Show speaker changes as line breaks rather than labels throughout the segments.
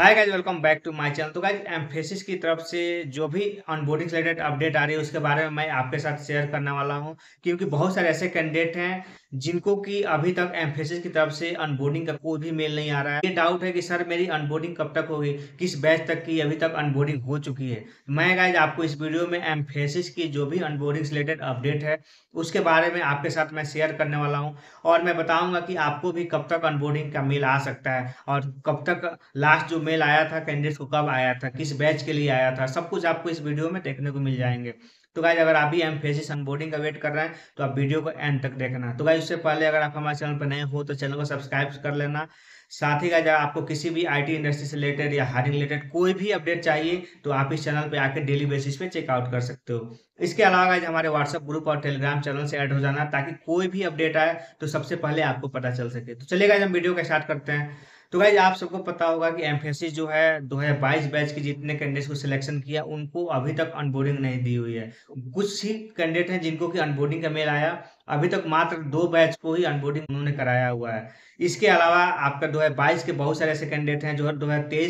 Hi guys welcome back to my channel तो guys Mphasis की तरफ़ से जो भी अनबोर्डिंग रिलेटेड अपडेट आ रही है, उसके बारे में मैं आपके साथ शेयर करने वाला हूँ, क्योंकि बहुत सारे ऐसे कैंडिडेट हैं जिनको कि अभी तक एम्फेसिस की तरफ़ से अनबोर्डिंग का कोई भी मेल नहीं आ रहा है। ये डाउट है कि सर मेरी अनबोर्डिंग कब तक होगी? किस बैच तक की अभी तक अनबोर्डिंग हो चुकी है? मैं गाइज़ आपको इस वीडियो में एम्फेसिस की जो भी अनबोर्डिंग रिलेटेड अपडेट है, उसके बारे में आपके साथ मैं शेयर करने वाला हूँ, और मैं बताऊँगा कि आपको भी कब तक अनबोर्डिंग का मेल आ सकता है, और कब तक लास्ट जो मेल आया था कैंडिडेट को कब आया था, किस बैच के लिए आया था, सब कुछ आपको इस वीडियो में देखने को मिल जाएँगे। तो गाइज़ अगर आप भी एम फेसिस अनबोर्डिंग का वेट कर रहे हैं तो आप वीडियो को एंड तक देखना। तो गाइज़ उससे पहले अगर आप हमारे चैनल पर नए हो तो चैनल को सब्सक्राइब कर लेना। साथ ही गाइज़ आपको किसी भी आईटी इंडस्ट्री से रिलेटेड या हायरिंग रिलेटेड कोई भी अपडेट चाहिए तो आप इस चैनल पे आकर डेली बेसिस पे चेकआउट कर सकते हो। इसके अलावा गाइज़ हमारे व्हाट्सएप ग्रुप और टेलीग्राम चैनल से ऐड हो जाना, ताकि कोई भी अपडेट आए तो सबसे पहले आपको पता चल सके। तो चलिए गाइज़ हम वीडियो का स्टार्ट करते हैं। तो भाई आप सबको पता होगा कि एमफेसिस जो है 2022 बैच के जितने कैंडिडेट्स को सिलेक्शन किया, उनको अभी तक अनबोर्डिंग नहीं दी हुई है। कुछ ही कैंडिडेट हैं जिनको कि अनबोर्डिंग का मेल आया, अभी तक मात्र दो बैच को ही अनबोर्डिंग उन्होंने कराया हुआ है। इसके अलावा आपका दो हज़ार बाईस के बहुत सारे ऐसे कैंडिडेट हैं, जो है दो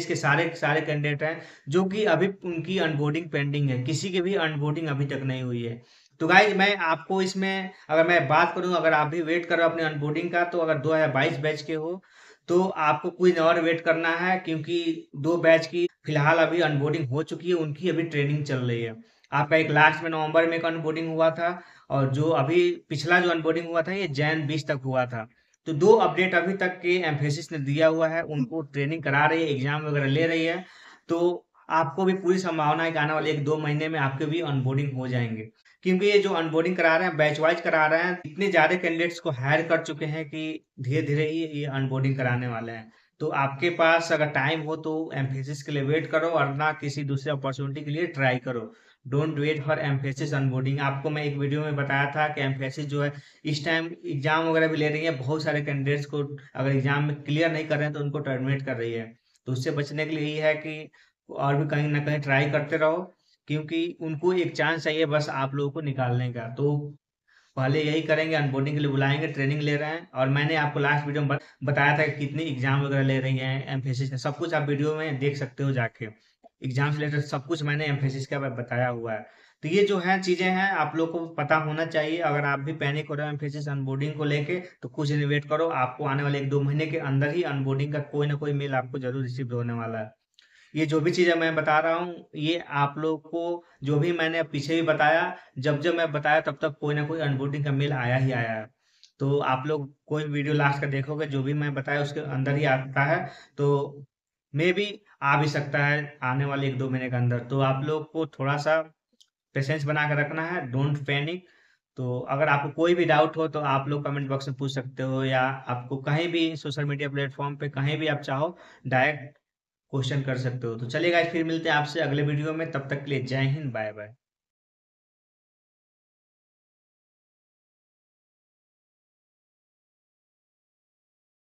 के सारे सारे कैंडिडेट हैं, जो कि अभी उनकी अनबोर्डिंग पेंडिंग है। किसी की भी अनबोर्डिंग अभी तक नहीं हुई है। तो गाइज़ मैं आपको इसमें, अगर मैं बात करूँ, अगर आप भी वेट करो अपने अनबोर्डिंग का तो अगर 2022 बैच के हो तो आपको कुछ और वेट करना है, क्योंकि दो बैच की फ़िलहाल अभी अनबोर्डिंग हो चुकी है, उनकी अभी ट्रेनिंग चल रही है। आपका एक लास्ट में नवंबर में एक अनबोर्डिंग हुआ था, और जो अभी पिछला जो अनबोर्डिंग हुआ था, ये जैन बीस तक हुआ था। तो दो अपडेट अभी तक के एम्फेसिस ने दिया हुआ है, उनको ट्रेनिंग करा रही है एग्ज़ाम वगैरह ले रही है। तो आपको भी पूरी संभावना है कि आने वाले एक दो महीने में आपके भी अनबोर्डिंग हो जाएँगे। क्योंकि ये जो अनबोर्डिंग करा रहे हैं बैच वाइज करा रहे हैं, इतने ज़्यादा कैंडिडेट्स को हायर कर चुके हैं कि धीरे धीरे ही ये अनबोर्डिंग कराने वाले हैं। तो आपके पास अगर टाइम हो तो एम्फेसिस के लिए वेट करो और ना किसी दूसरे अपॉर्चुनिटी के लिए ट्राई करो। Don't wait for Mphasis onboarding आपको मैं एक वीडियो में बताया था कि एम्फेसिस जो है, इस टाइम एग्ज़ाम वगैरह भी ले रही है, बहुत सारे कैंडिडेट्स को अगर एग्ज़ाम में क्लियर नहीं कर रहे हैं तो उनको टर्मिनेट कर रही है। तो उससे बचने के लिए यही है कि और भी कहीं ना कहीं ट्राई करते रहो, क्योंकि उनको एक चांस चाहिए बस आप लोगों को निकालने का। तो पहले यही करेंगे अनबोर्डिंग के लिए बुलाएँगे ट्रेनिंग ले रहे हैं। और मैंने आपको लास्ट वीडियो में बताया था कि कितनी एग्ज़ाम वगैरह ले रही हैं एमफेसिस सब कुछ आप वीडियो में देख सकते हो जाके। एग्ज़ाम से रिलेटेड सब कुछ मैंने एमफेसिस का बताया हुआ है। तो ये जो है चीज़ें हैं, आप लोग को पता होना चाहिए। अगर आप भी पैनिक हो रहे हो एमफेसिस अनबोर्डिंग को लेके तो कुछ वेट करो, आपको आने वाले एक दो महीने के अंदर ही अनबोर्डिंग का कोई ना कोई मेल आपको ज़रूर रिसीव होने वाला है। ये जो भी चीज़ें मैं बता रहा हूँ, ये आप लोग को जो भी मैंने पीछे भी बताया, जब जब मैं बताया तब तक कोई ना कोई अनबोर्डिंग का मेल आया ही आया। है तो आप लोग कोई वीडियो लास्ट का देखोगे, जो भी मैं बताया उसके अंदर ही आता है। तो मे भी आ भी सकता है आने वाले एक दो महीने के अंदर। तो आप लोग को थोड़ा सा पेशेंस बना कर रखना है, डोंट पैनिक। तो अगर आपको कोई भी डाउट हो तो आप लोग कमेंट बॉक्स में पूछ सकते हो, या आपको कहीं भी सोशल मीडिया प्लेटफॉर्म पे कहीं भी आप चाहो, डायरेक्ट क्वेश्चन कर सकते हो। तो चलिए गाइस फिर मिलते हैं आपसे अगले वीडियो में। तब तक के लिए जय हिंद, बाय बाय।